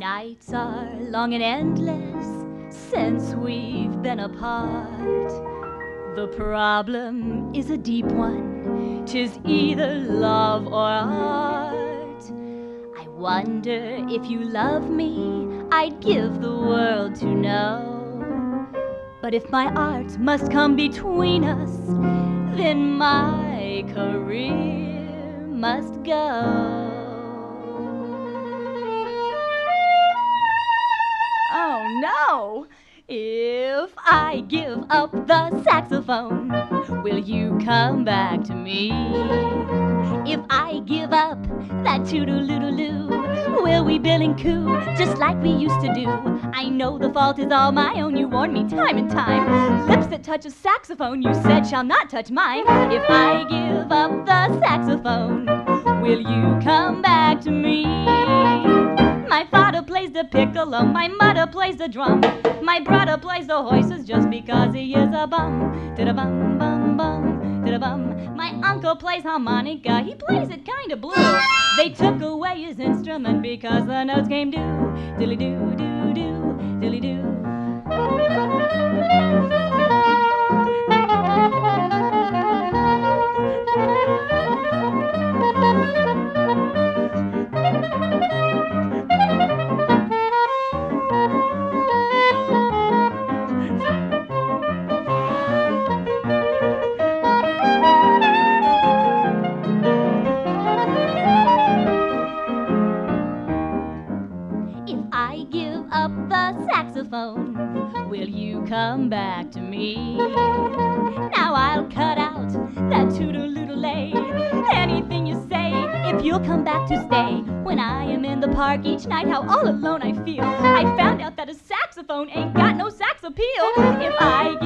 long and endless since we've been apart. The problem is a deep one, tis either love or art. I wonder if you love me, I'd give the world to know. But if my art must come between us, then my career must go. If I give up the saxophone, will you come back to me? If I give up that toodaloo, will we bill and coo just like we used to do? I know the fault is all my own, you warned me time and time. Lips that touch a saxophone, you said shall not touch mine. If I give up the saxophone, will you come back to me? The piccolo, my mother plays the drum. My brother plays the horses just because he is a bum. Did a bum bum bum, did bum. My uncle plays harmonica, he plays it kinda blue. They took away his instrument because the notes came due. Dilly doo doo doo, dilly doo. If I give up the saxophone, will you come back to me? Now I'll cut out that toodaloo-lay. Anything you say, if you'll come back to stay. When I am in the park each night, how all alone I feel. I found out that a saxophone ain't got no sax appeal. If I